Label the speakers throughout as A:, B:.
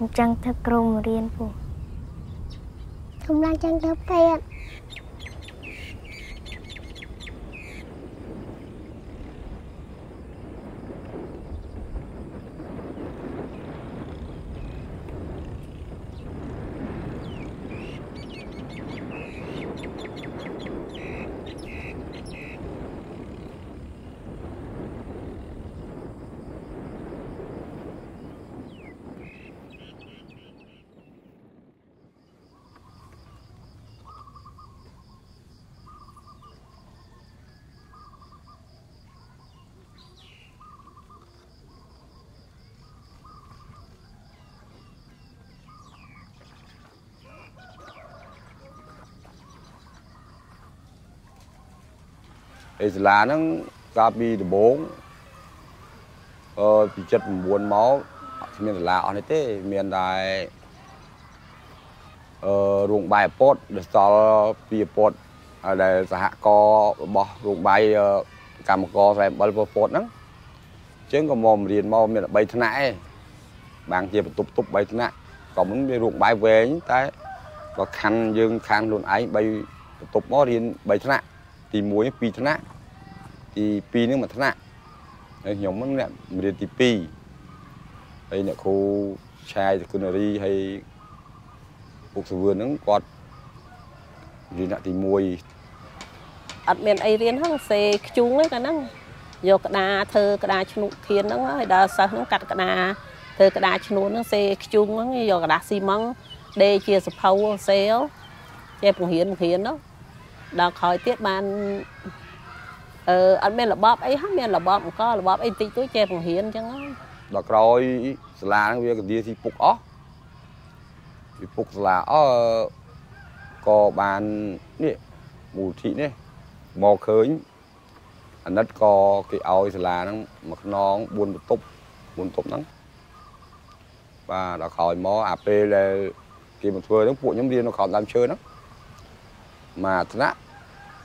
A: ខ្ញុំចង់ធ្វើគ្រូបង្រៀនពូ
B: ខ្ញុំឡើងចង់ធ្វើពេទ្យ
C: ឯសាលាហ្នឹងកាលពីដំបូងអឺពី79មកអត់គ្មានសាលាអស់នេះទេមានតែអឺរោងបាយអពតដែលសល់ពីអពតដែលសហករណ៍របស់រោងបាយកម្មករស្រែអំបិលពពតហ្នឹងអញ្ចឹងក៏មករៀនមកមានតែ3ថ្នាក់ឯងបាំងជាបន្ទប់ទប់3ថ្នាក់ក៏មិនមានរោងបាយវែងតែក៏ខណ្ឌយើងខាងខ្លួនឯង3បន្ទប់មករៀន3ថ្នាក់ ទី1 2ថ្នាក់ទី2ហ្នឹងមួយថ្នាក់ហើយខ្ញុំហ្នឹងអ្នករៀនទី2ហើយអ្នកគ្រូឆាយសគុណរីហើយពុកសវឿនហ្នឹងគាត់រៀនអ្នកទី1
D: អត់មានអីរៀនហ្នឹងសេខ្ជូងទេកាលហ្នឹងយកក្តារធ្វើក្តារឈ្នួកធៀនហ្នឹងហើយដល់សិស្សហ្នឹងកាត់ក្តារធ្វើក្តារឈ្នួកហ្នឹងសេខ្ជូងហ្នឹងយកក្តារស៊ីម៉ងដេជាសភៅសេចេះបង្រៀនបង្រៀនទៅ ដល់ក្រោយទៀតបានអឺអត់មានរបបអីហ្នឹងមានរបបអង្គរបបអីតិចតួចចេះបង្រៀនអញ្ចឹងហើយ
C: ដល់ក្រោយសាលាហ្នឹងវាកន្ទាស៊ីពុកអស់វាពុកសាលាអស់ក៏បាននេះមូលធិនេះមកឃើញអាណិតក៏គេឲ្យសាលាហ្នឹងមួយខ្នង4បន្ទប់4បន្ទប់ហ្នឹងបាទដល់ក្រោយមកអាពេលដែលគេមកធ្វើហ្នឹងពួកខ្ញុំរៀននៅក្រោមដើមឈើហ្នឹង មកថ្នាក់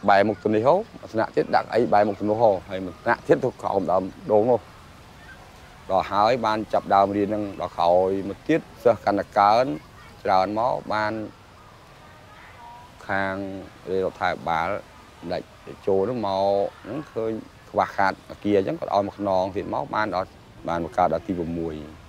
C: បែរមុខទៅនេះហូថ្នាក់ទៀតដាក់អីបែរមុខទៅនោះហូហើយមួយថ្នាក់ទៀតទៅក្រោមដើមដូងនោះដល់ហើយបានចាប់ដើមរៀនហ្នឹងដល់ក្រោយមកទៀតសិស្សកណ្ដកើនច្រើនមកបានខាងរដ្ឋាភិបាលដាច់ចូលហ្នឹងមកហ្នឹងឃើញខ្វះខាតអាគារអញ្ចឹងក៏ឲ្យមកខ្នងទៀតមកបានដល់បានមកកើតដល់ទី6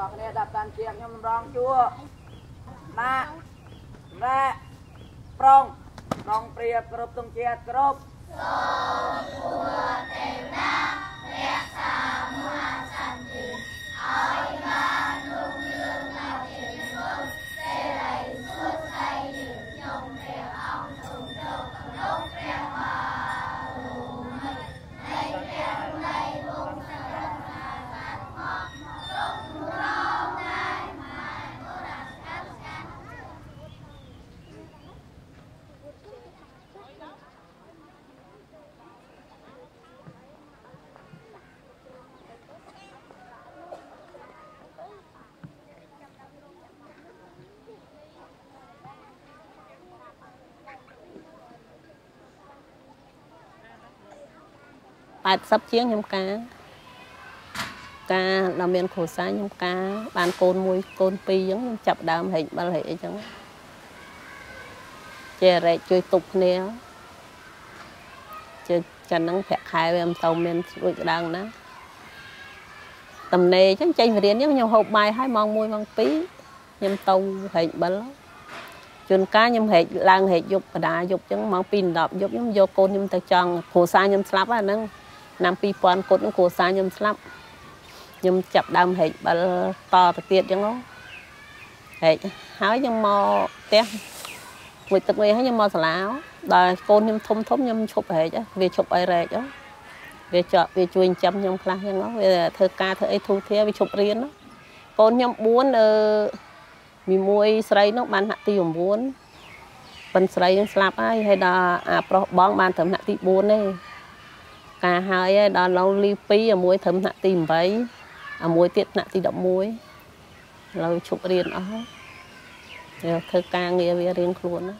E: អរគ្នាដាក់តាមជាខ្ញុំរងជួណារ៉ាប្រងប្រងព្រាបគ្រប់ទងជាតិគ្រប់
D: 80ជាងខ្ញុំការការដល់មានគ្រួសារខ្ញុំការបានកូនមួយកូនពីរអញ្ចឹងខ្ញុំចាប់ដើមហែកបិលហែកអីចឹងចេះរែកជួយទប់គ្នាជាចិនហ្នឹងប្រាក់ខែវាមិនទៅមានរួចក្តៅណាតំណេអញ្ចឹងចេញបរៀនខ្ញុំហូបបាយហើយម៉ោង1ម៉ោង2ខ្ញុំទៅហែកបិលជួនកាលខ្ញុំហែកឡើងហែកយប់បដាយប់អញ្ចឹងម៉ោង2 10យប់ខ្ញុំយកកូនខ្ញុំទៅចង់គ្រួសារខ្ញុំស្លាប់ហ្នឹង ឆ្នាំ2000គុតនឹងគ្រួសារខ្ញុំស្លាប់ខ្ញុំចាប់ដើមហែកបិលតទៅទៀតអញ្ចឹងហែកហើយខ្ញុំមកផ្ទះមួយទឹកនេះហើយខ្ញុំមកសាលាដល់កូនខ្ញុំធំធំខ្ញុំឈប់ហែកវាឈប់អីរែកវាចော့វាជួយចិញ្ចឹមខ្ញុំខ្លះអញ្ចឹងវាធ្វើការធ្វើអីធូរធារវាឈប់រៀនកូនខ្ញុំ4អឺមីមួយស្រីនោះបានហាក់ទី9ប៉ិនស្រីនឹងស្លាប់ហើយហើយដល់អាប្រុសបងបានត្រឹមហាក់ទី4ទេ ការហើយដល់ឡូវលី2អាមួយត្រឹមថ្នាក់ទី8អាមួយទៀតថ្នាក់ទី11ឥឡូវឈប់រៀនអស់ហើយធ្វើការងារវារៀងខ្លួនណា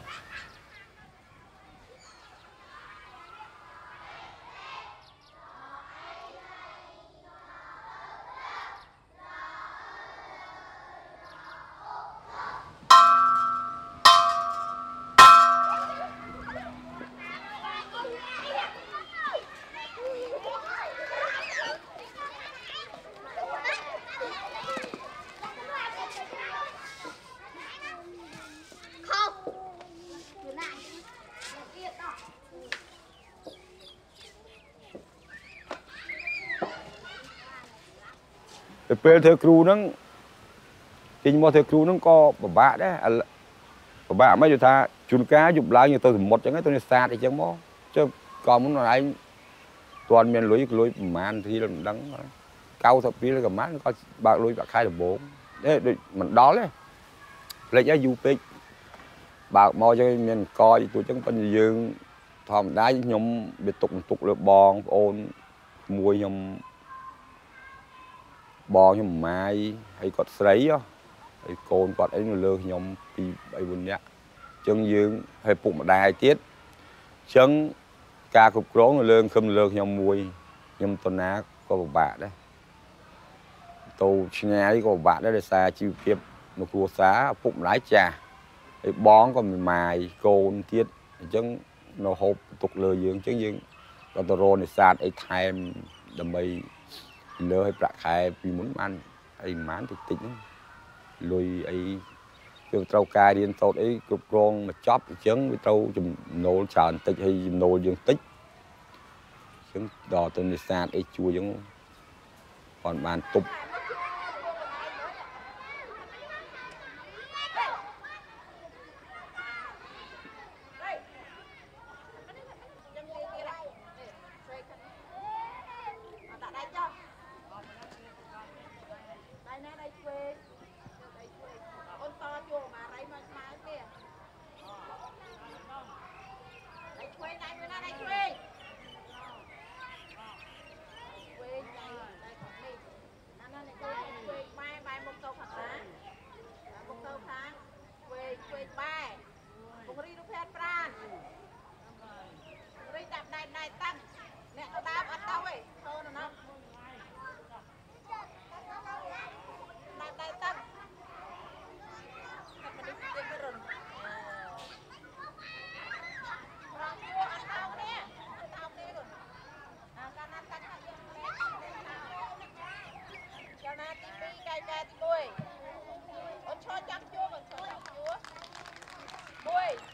C: ទៅពេលធ្វើគ្រូហ្នឹងចេញមកធ្វើគ្រូហ្នឹងក៏ពិបាកដែរឥឡូវពិបាកមិនយល់ថាជួនកាលយប់ឡើងទៅសមុទ្រអញ្ចឹងទៅនេសាទអីចឹងមកចុះក៏មុនឯងទាន់មានលុយលុយប្រហែលទីមិនដឹង90ពីលក៏មិនក៏បើកលុយបាក់ខែដំបងទេដូចមិនដល់ទេផ្លេចឲ្យយូរពេកបើកមកចឹងមានកយទូចឹងប៉ុន្តែយើងធម្មតាខ្ញុំវាទុកទុកលើបងប្អូនមួយខ្ញុំ បងខ្ញុំម៉ាយហើយគាត់ស្រីហើយកូនគាត់អីនៅលើខ្ញុំពី3 4នាក់អញ្ចឹងយើងហើយពុកម្ដាយទៀតអញ្ចឹងការគ្រប់គ្រងនៅលើខឹមលើខ្ញុំមួយខ្ញុំតណាក៏ពិបាកដែរទៅឆ្ងាយក៏ពិបាកដែរដោយសារជីវភាពនៅគ្រួសារពុកម្ដាយចាស់ហើយបងក៏មិនម៉ាយកូនទៀតអញ្ចឹងនៅហូបទុកលើយើងអញ្ចឹងយើងក៏ទៅរកនេសាទអីថែមដើម្បី លើឲ្យប្រាក់ខែពីមុនបានអីប្រហែលតិចតិចហ្នឹងលុយអីវាត្រូវការរៀនសូត្រអីគ្រប់គ្រងមកចប់អញ្ចឹងវាត្រូវចំណូលច្រើនតិចហើយចំណូលយើងតិចអញ្ចឹងដល់ទៅនេសាទអីជួយអញ្ចឹងគាត់បានទប់ Oi!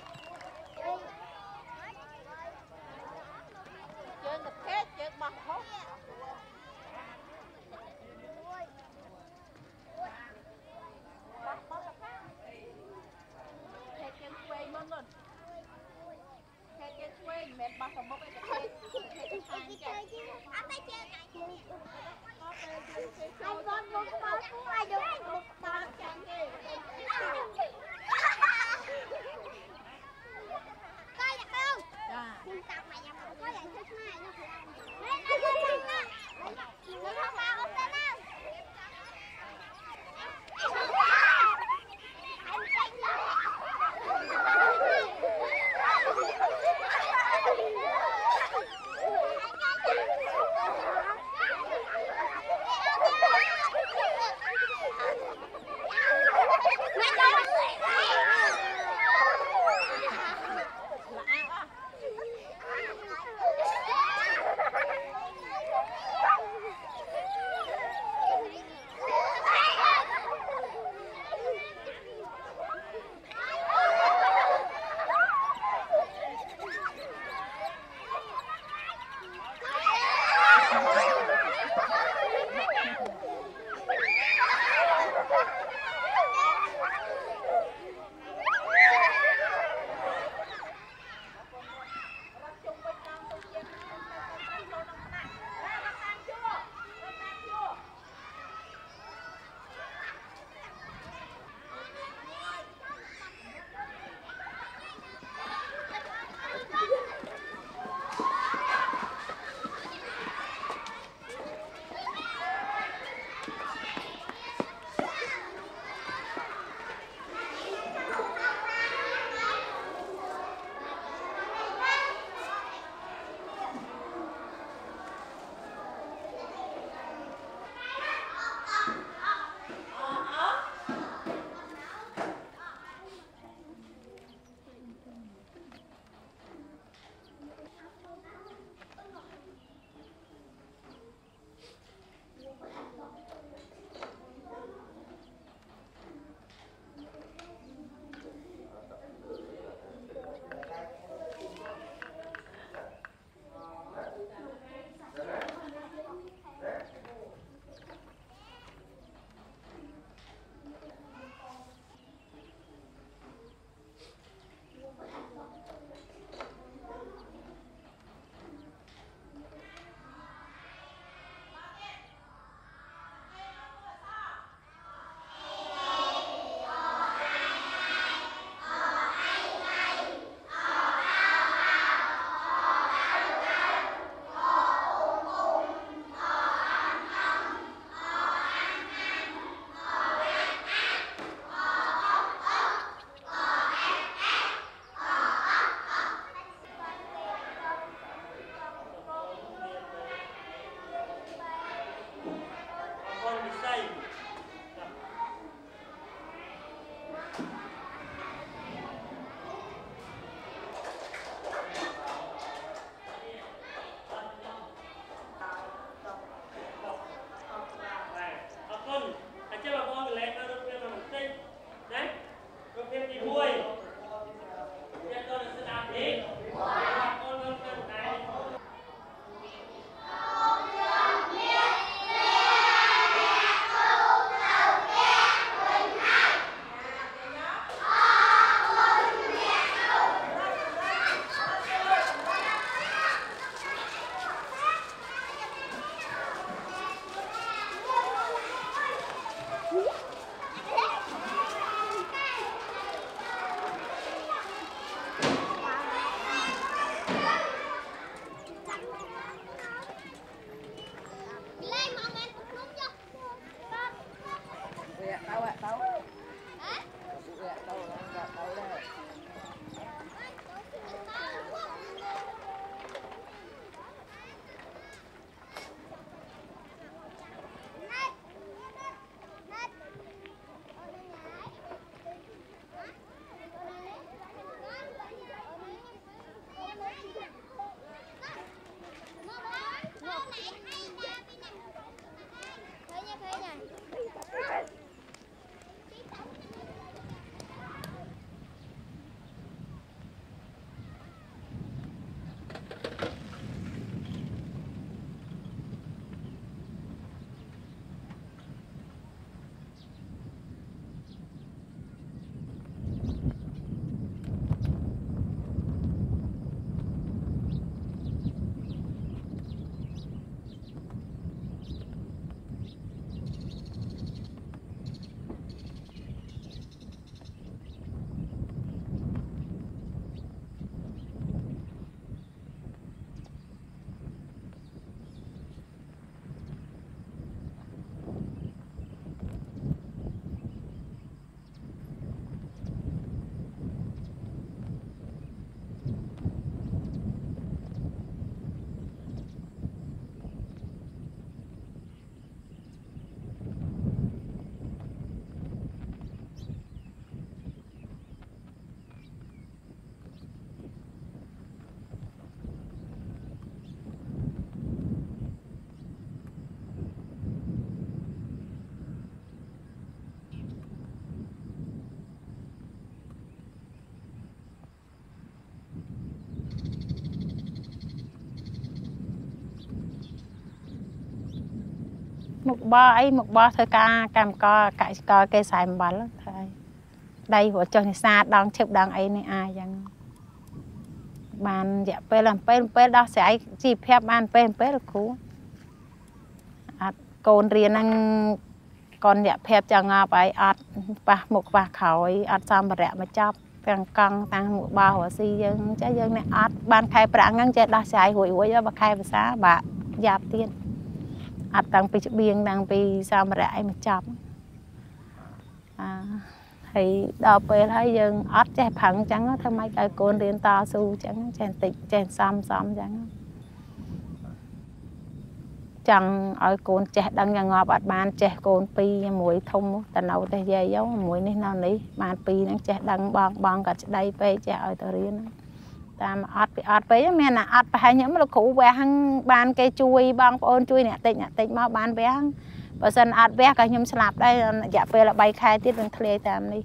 F: មុខបរអីមុខបរធ្វើការកម្មកកសិករគេខ្សែអំបិលធ្វើឲ្យដៃរត់ចុះនេសាទដងឈឹបដងអីនេះអាចចឹងបានរយៈពេលអំពេលពេលដោះស្រាយជីវភាពបានពេលពេលលោកគ្រូអត់កូនរៀនហ្នឹងកូនរយៈភាពចឹងអបអីអត់ប៉ះមុខប៉ះក្រោយអត់សម្ភារៈមកចាប់ទាំងកង់តាំងមុខបោររស៊ីយើងចេះយើងនេះអត់បានខែប្រាក់ហ្នឹងចេះដោះស្រាយរួយរួយបើខែភាសាបាក់យ៉ាប់ទៀត អត់តាំងពីច្បៀងតាំងពីសម្ភារៈអីមកចាប់អឺហើយដល់ពេលហើយយើងអត់ចេះប្រឹងអញ្ចឹងធ្វើម៉េចឲ្យកូនរៀនតស៊ូអញ្ចឹងចេះបន្តិចចេះសំសំអញ្ចឹងចង់ឲ្យកូនចេះដឹងយ៉ាងងាប់អត់បានចេះកូនពីរមួយធំតនៅតែយាយយោមួយនេះនៅនេះបានពីរហ្នឹងចេះដឹងបងបងក៏ស្ដីពេកចេះឲ្យទៅរៀន តាមអត់ពីអត់ពេកមានណាអត់ប្រហែលខ្ញុំលោកគ្រូវះហ្នឹងបានគេជួយបងប្អូនជួយអ្នកតិចអ្នកតិចមកបានវះហ្នឹងបើសិនអត់វះក៏ខ្ញុំស្លាប់ដែររយៈពេល3ខែទៀតនឹងធ្លាយតាមនេះ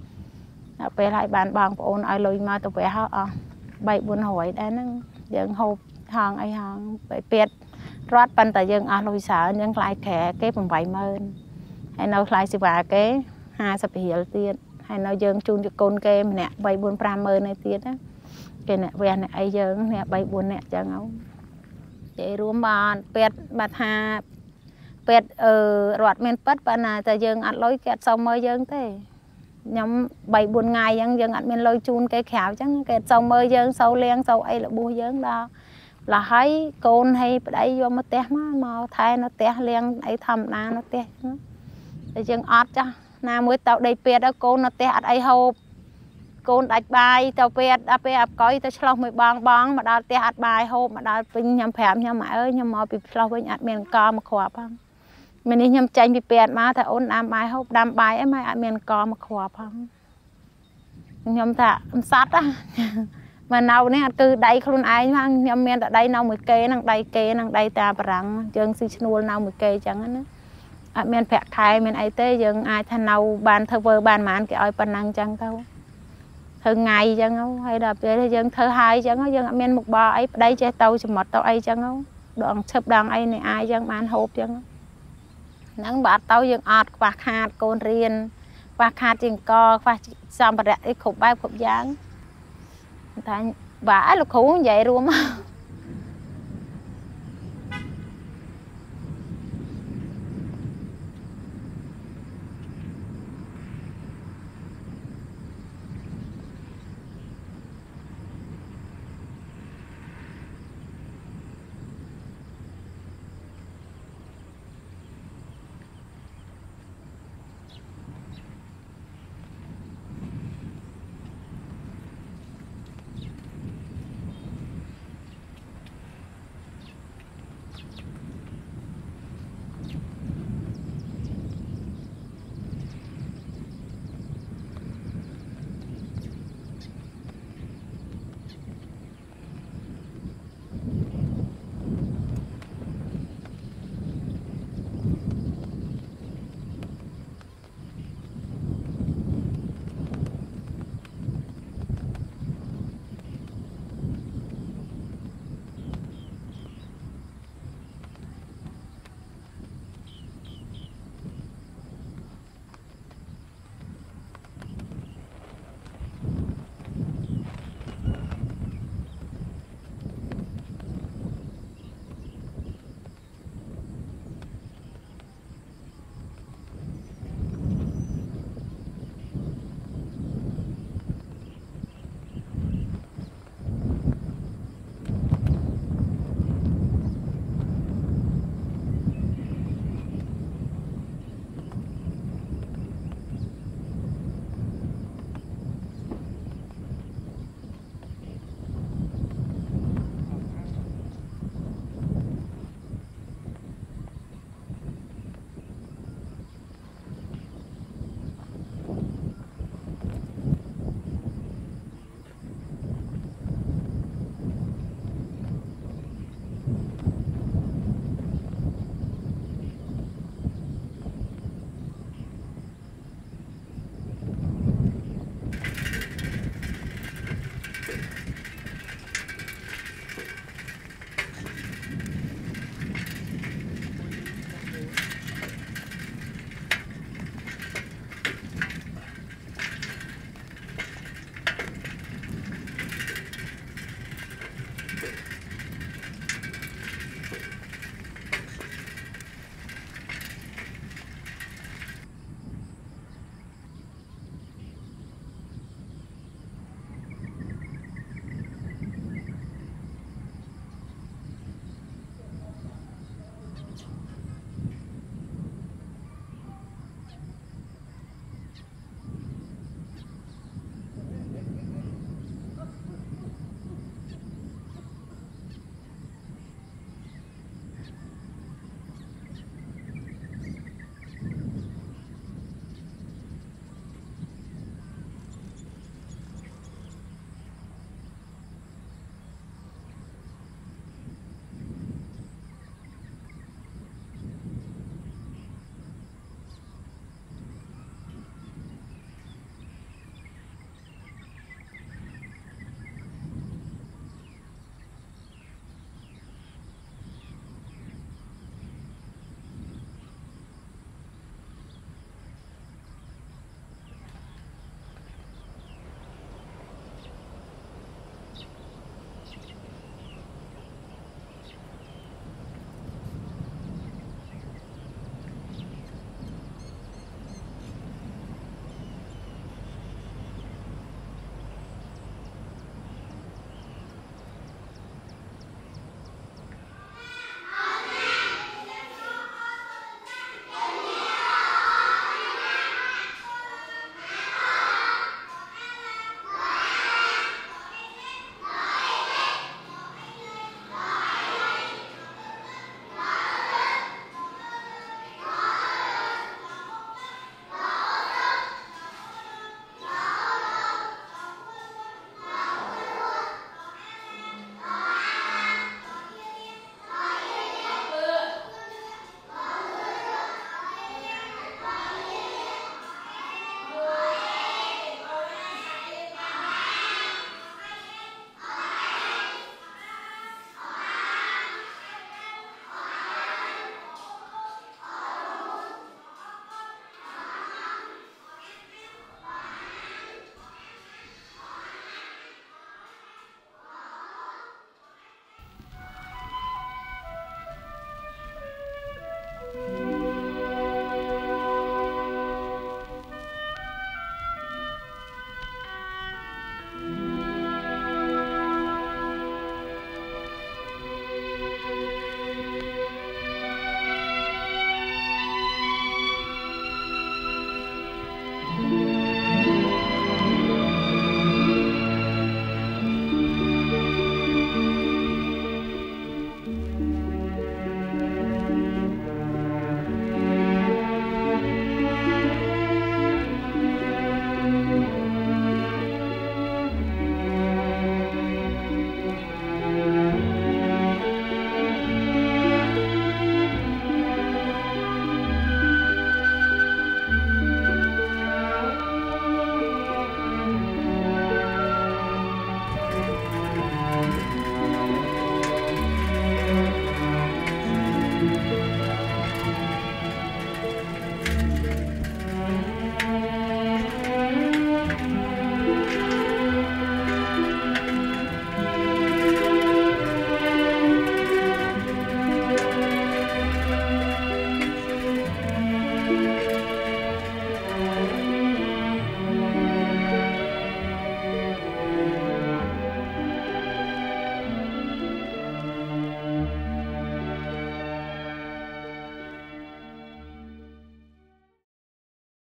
F: ដល់ពេលហើយបានបងប្អូនឲ្យលុយមកទៅវះអស់3 400ដែរហ្នឹងយើងហូបហងអីហងទៅពេទ្យរត់ប៉ុន្តែយើងអស់លុយច្រើនយើងខ្លាយក្រែគេ80000ហើយនៅខ្លាយសេវាគេ50រៀលទៀតហើយនៅយើងជូនជកូនគេម្នាក់3 4 50000នេះទៀតណា គេអ្នកវះអ្នកអីយើងអ្នក3 4អ្នកចឹងហ៎និយាយរួមបានពេទ្យបាត់ថាពេទ្យអឺរត់មានប៉ិតប៉ុន្តែតែយើងអត់លុយគេអត់សុំមើលយើងទេខ្ញុំ3 4ថ្ងៃអញ្ចឹងយើងអត់មានលុយជូនគេក្រៅអញ្ចឹងគេសុំមើលយើងសូវលៀងសូវអីរបួសយើងដល់លះហើយកូនហើយប្តីយកមកផ្ទះមកមកថែនៅផ្ទះលៀងអីធម្មតានៅផ្ទះតែយើងអត់ចាស់ណាមួយទៅដេកពេទ្យដល់កូននៅផ្ទះអត់អីហូប កូនដាច់បាយទៅពេទ្យដល់ពេលអាប់កុយទៅឆ្លោះមួយបងបងមកដល់ផ្ទះអត់បាយហូបមកដល់ពេញខ្ញុំប្រាប់ខ្ញុំម៉ែអើយខ្ញុំមកពីឆ្លោះវិញអត់មានកមកគ្រាប់ផងមីនេះខ្ញុំចាញ់ពីពេទ្យមកថាអូនដាំបាយហូបដាំបាយអីម៉ែអត់មានកមកគ្រាប់ផងខ្ញុំថាអំសត់ណាមកនៅនេះអត់គឺដៃខ្លួនឯងផងខ្ញុំមានតែដៃនៅមួយគេនឹងដៃគេនឹងដៃតាបារាំងយើងស៊ីឈ្នួលនៅមួយគេអញ្ចឹងណាអត់មានប្រាក់ខែមានអីទេយើងអាចថានៅបានធ្វើបានប៉ុន្មានគេឲ្យប៉ុណ្ណឹងអញ្ចឹងទៅ ធ្វើថ្ងៃអញ្ចឹងហើយដល់ពេលយើងធ្វើហើយអញ្ចឹងយើងអត់មានមុខបរអីប្តីចេះទៅចមុតទៅអីអញ្ចឹងដងឈឹបដងអីនេះអាយអញ្ចឹងបានហូបអញ្ចឹងហ្នឹងបើអត់ទៅយើងអត់ខ្វះខាតកូនរៀនខ្វះខាតជាងកខ្វះសម្ភារៈអីគ្រប់បែបគ្រប់យ៉ាងថាបាទលោកគ្រូនិយាយរួម